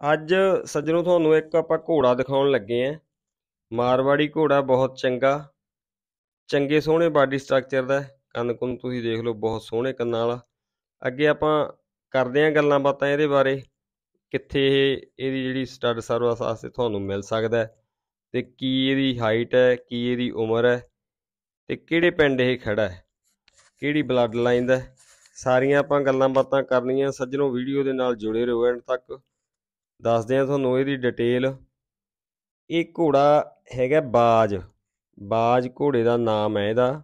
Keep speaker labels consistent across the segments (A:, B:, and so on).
A: ਅੱਜ ਸੱਜਣੋ, ਤੁਹਾਨੂੰ ਇੱਕ ਆਪਾਂ ਘੋੜਾ ਦਿਖਾਉਣ ਲੱਗੇ ਆਂ। ਮਾਰਵਾੜੀ ਘੋੜਾ ਬਹੁਤ ਚੰਗਾ, ਚੰਗੇ ਸੋਹਣੇ ਬਾਡੀ ਸਟਰਕਚਰ ਦਾ ਕੰਨ ਕੁੰਨ ਤੁਸੀਂ ਦੇਖ ਲਓ, ਬਹੁਤ ਸੋਹਣੇ ਕੰਨਾਂ ਵਾਲਾ। ਅੱਗੇ ਆਪਾਂ ਕਰਦੇ ਆਂ ਗੱਲਾਂ ਬਾਤਾਂ ਇਹਦੇ ਬਾਰੇ। ਕਿੱਥੇ ਇਹ, ਇਹਦੀ ਜਿਹੜੀ ਸਟੱਡ ਸਰਵਿਸ ਵਾਸਤੇ ਤੁਹਾਨੂੰ ਮਿਲ ਸਕਦਾ ਹੈ ਤੇ ਕੀ ਇਹਦੀ ਹਾਈਟ ਹੈ, ਕੀ ਇਹਦੀ ਉਮਰ ਹੈ ਤੇ ਕਿਹੜੇ ਪਿੰਡ ਇਹ ਖੜਾ ਹੈ, ਕਿਹੜੀ ਬਲੱਡ ਲਾਈਨ ਦਾ ਸਾਰੀਆਂ ਆਪਾਂ ਗੱਲਾਂ ਬਾਤਾਂ ਕਰਨੀਆਂ। ਸੱਜਣੋ, ਵੀਡੀਓ ਦੇ ਨਾਲ ਜੁੜੇ ਰਹੋ ਐਂਡ ਤੱਕ। ਦੱਸਦੇ ਆ ਤੁਹਾਨੂੰ ਇਹਦੀ ਡਿਟੇਲ ਇਹ ਘੋੜਾ ਹੈਗਾ ਬਾਜ। ਬਾਜ ਘੋੜੇ ਦਾ ਨਾਮ ਹੈ ਇਹਦਾ।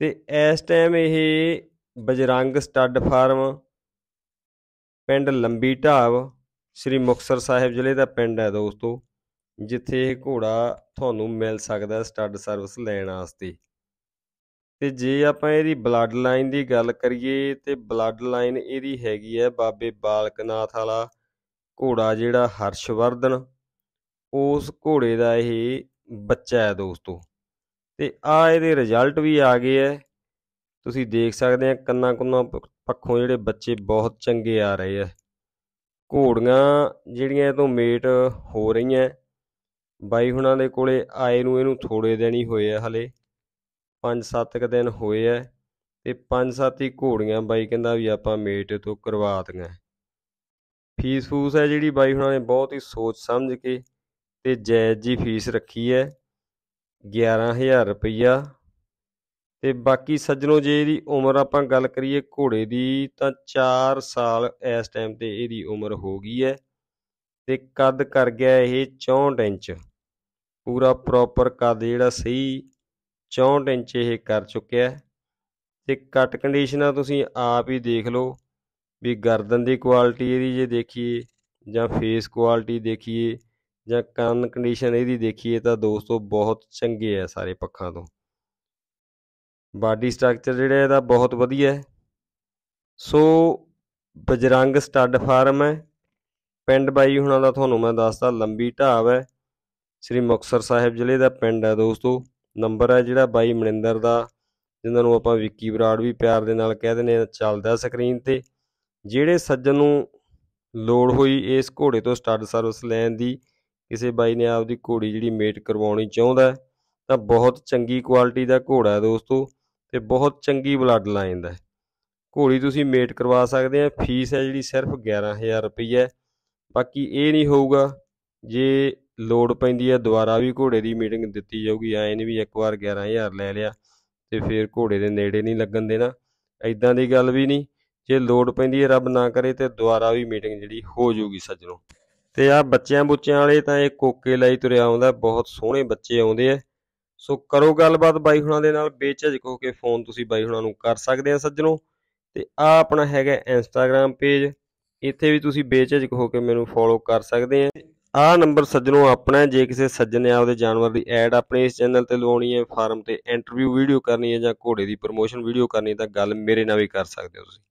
A: ਤੇ ਇਸ ਟਾਈਮ ਇਹ ਬਜਰੰਗ ਸਟੱਡ ਫਾਰਮ, ਪਿੰਡ ਲੰਬੀ ਢਾਬ, ਸ੍ਰੀ ਮੁਕਤਸਰ ਸਾਹਿਬ ਜ਼ਿਲ੍ਹੇ ਦਾ ਪਿੰਡ ਹੈ ਦੋਸਤੋ, ਜਿੱਥੇ ਇਹ ਘੋੜਾ ਤੁਹਾਨੂੰ ਮਿਲ ਸਕਦਾ ਸਟੱਡ ਸਰਵਿਸ ਲੈਣ ਵਾਸਤੇ। ਤੇ ਜੇ ਆਪਾਂ ਇਹਦੀ ਬਲੱਡ ਲਾਈਨ ਦੀ ਗੱਲ ਕਰੀਏ, ਤੇ ਬਲੱਡ ਲਾਈਨ ਇਹਦੀ ਹੈਗੀ ਹੈ ਬਾਬੇ ਬਾਲਕਨਾਥ ਵਾਲਾ। ਘੋੜਾ ਜਿਹੜਾ ਹਰਸ਼ਵਰਧਨ, ਉਸ ਘੋੜੇ ਦਾ ਇਹ ਬੱਚਾ ਹੈ ਦੋਸਤੋ। ਤੇ ਆ ਇਹਦੇ ਰਿਜ਼ਲਟ ਵੀ ਆ ਗਏ ਐ ਤੁਸੀਂ ਦੇਖ ਸਕਦੇ ਆ ਕੰਨਾਂ ਕੁੰਨਾਂ ਪੱਖੋਂ ਜਿਹੜੇ ਬੱਚੇ ਬਹੁਤ ਚੰਗੇ ਆ ਰਹੇ ਐ ਘੋੜੀਆਂ ਜਿਹੜੀਆਂ ਇਹ ਤੋਂ ਮੇਟ ਹੋ ਰਹੀਆਂ ਬਾਈ ਹੁਣਾਂ ਦੇ ਕੋਲੇ ਆਏ ਨੂੰ ਇਹਨੂੰ ਥੋੜੇ ਦਿਨ ਹੀ ਹੋਏ ਆ ਹਲੇ। 5-7 ਕ ਦਿਨ ਹੋਏ ਐ ਤੇ 5-7 ਹੀ ਘੋੜੀਆਂ ਬਾਈ ਕਹਿੰਦਾ ਵੀ ਆਪਾਂ ਮੇਟ ਤੋਂ ਕਰਵਾ ਦੀਆਂ ਫੀਸ ਫੂਸ ਹੈ ਜਿਹੜੀ ਬਾਈ ਹੁਣਾਂ ਨੇ ਬਹੁਤ ਹੀ ਸੋਚ ਸਮਝ ਕੇ ਤੇ ਜਾਇਜ਼ ਜੀ ਫੀਸ ਰੱਖੀ ਹੈ 11000 ਰੁਪਈਆ। ਤੇ ਬਾਕੀ ਸੱਜਣੋ, ਜੇ ਇਹਦੀ ਉਮਰ ਆਪਾਂ ਗੱਲ ਕਰੀਏ ਘੋੜੇ ਦੀ, ਤਾਂ 4 ਸਾਲ ਇਸ ਟਾਈਮ ਤੇ ਇਹਦੀ ਉਮਰ ਹੋ ਗਈ ਹੈ ਤੇ ਕੱਦ ਕਰ ਗਿਆ ਇਹ 64 ਇੰਚ। ਪੂਰਾ ਪ੍ਰੋਪਰ ਕੱਦ ਜਿਹੜਾ ਸਹੀ 64 ਇੰਚ ਇਹ ਕਰ ਚੁੱਕਿਆ। ਤੇ ਕੱਟ ਕੰਡੀਸ਼ਨਾਂ ਤੁਸੀਂ ਆਪ ਹੀ ਦੇਖ ਲਓ। ਵੀ ਗਰਦਨ ਦੀ ਕੁਆਲਿਟੀ ਇਹਦੀ ਜੇ ਦੇਖੀਏ ਜਾਂ ਫੇਸ ਕੁਆਲਿਟੀ ਦੇਖੀਏ ਜਾਂ ਕੰਨ ਕੰਡੀਸ਼ਨ ਇਹਦੀ ਦੇਖੀਏ ਤਾਂ ਦੋਸਤੋ ਬਹੁਤ ਚੰਗੇ ਆ ਸਾਰੇ ਪੱਖਾਂ ਤੋਂ। ਬਾਡੀ ਸਟਰਕਚਰ ਜਿਹੜਾ ਇਹਦਾ ਬਹੁਤ ਵਧੀਆ ਹੈ। ਸੋ ਬਜਰੰਗ ਸਟੱਡ ਫਾਰਮ ਹੈ। ਪਿੰਡ ਬਾਈ ਹੁਣਾਂ ਦਾ ਤੁਹਾਨੂੰ ਮੈਂ ਦੱਸਦਾ, ਲੰਬੀ ਢਾਬ ਹੈ। ਸ੍ਰੀ ਮੁਕਤਸਰ ਸਾਹਿਬ ਜ਼ਿਲ੍ਹੇ ਦਾ ਪਿੰਡ ਹੈ ਦੋਸਤੋ। ਨੰਬਰ ਹੈ ਜਿਹੜਾ ਬਾਈ ਮਨਿੰਦਰ ਦਾ, ਜਿਨ੍ਹਾਂ ਨੂੰ ਆਪਾਂ ਵਿੱਕੀ ਬਰਾੜ ਵੀ ਪਿਆਰ ਦੇ ਨਾਲ ਕਹਿ ਦਿੰਦੇ ਆ ਚੱਲਦਾ ਸਕਰੀਨ ਤੇ। ਜਿਹੜੇ ਸੱਜਣ ਨੂੰ ਲੋੜ ਹੋਈ ਇਸ ਘੋੜੇ ਤੋਂ ਸਟੱਡ ਸਰਵਿਸ ਲੈਣ ਦੀ, ਕਿਸੇ ਬਾਈ ਨੇ ਆਪਦੀ ਘੋੜੀ ਜਿਹੜੀ ਮੇਟ ਕਰਵਾਉਣੀ ਚਾਹੁੰਦਾ ਤਾਂ ਬਹੁਤ ਚੰਗੀ ਕੁਆਲਿਟੀ ਦਾ ਘੋੜਾ ਹੈ ਦੋਸਤੋ ਤੇ ਬਹੁਤ ਚੰਗੀ ਬਲੱਡ ਲਾਈਨ ਦਾ ਘੋੜੀ ਤੁਸੀਂ ਮੇਟ ਕਰਵਾ ਸਕਦੇ ਆ ਫੀਸ ਹੈ ਜਿਹੜੀ ਸਿਰਫ 11000 ਰੁਪਏ ਹੈ। ਬਾਕੀ ਇਹ ਨਹੀਂ ਹੋਊਗਾ, ਜੇ ਲੋੜ ਪੈਂਦੀ ਹੈ ਦੁਬਾਰਾ ਵੀ ਘੋੜੇ ਦੀ ਮੀਟਿੰਗ ਦਿੱਤੀ ਜਾਊਗੀ, ਐ ਨਹੀਂ ਵੀ ਇੱਕ ਵਾਰ 11000 ਲੈ ਲਿਆ ਤੇ ਫਿਰ ਘੋੜੇ ਦੇ ਨੇੜੇ ਨਹੀਂ ਲੱਗਣ ਦੇਣਾ ਐਦਾਂ ਦੀ ਗੱਲ ਵੀ ਨਹੀਂ। ਜੇ ਲੋੜ ਪੈਂਦੀ ਹੈ ਰੱਬ ਨਾ ਕਰੇ ਤੇ ਦੁਬਾਰਾ ਵੀ ਮੀਟਿੰਗ ਜਿਹੜੀ ਹੋ ਜਾਊਗੀ ਸੱਜਣੋ। ਤੇ ਆ ਬੱਚਿਆਂ ਬੁੱਚਿਆਂ ਵਾਲੇ ਤਾਂ ਇਹ ਕੋਕੇ ਲਈ ਤੁਰਿਆ ਆਉਂਦਾ, ਬਹੁਤ ਸੋਹਣੇ ਬੱਚੇ ਆਉਂਦੇ ਆ। ਸੋ ਕਰੋ ਗੱਲਬਾਤ ਬਾਈ ਹੁਣਾਂ ਦੇ ਨਾਲ, ਬੇਝਿਜਕ ਹੋ ਕੇ ਫੋਨ ਤੁਸੀਂ ਬਾਈ ਹੁਣਾਂ ਨੂੰ ਕਰ ਸਕਦੇ ਆ ਸੱਜਣੋ। ਤੇ ਆ ਆਪਣਾ ਹੈਗਾ ਇੰਸਟਾਗ੍ਰam ਪੇਜ ਇੱਥੇ ਵੀ ਤੁਸੀਂ ਬੇਝਿਜਕ ਹੋ ਕੇ ਮੈਨੂੰ ਫੋਲੋ ਕਰ ਸਕਦੇ ਆ। ਆ ਨੰਬਰ ਸੱਜਣੋ ਆਪਣਾ ਜੇ ਕਿਸੇ ਸੱਜਣ ਨੇ ਆਪਦੇ ਜਾਨਵਰ ਦੀ ਐਡ ਆਪਣੇ ਇਸ ਚੈਨਲ ਤੇ ਲਵਾਉਣੀ ਹੈ ਫਾਰਮ ਤੇ ਇੰਟਰਵਿਊ ਵੀਡੀਓ ਕਰਨੀ ਹੈ ਜਾਂ ਘੋੜੇ ਦੀ ਪ੍ਰੋਮੋਸ਼ਨ ਵੀਡੀਓ ਕਰਨੀ ਹੈ, ਤਾਂ ਗੱਲ ਮੇਰੇ ਨਾਲ ਵੀ ਕਰ ਸਕਦੇ ਹੋ ਤੁਸੀਂ।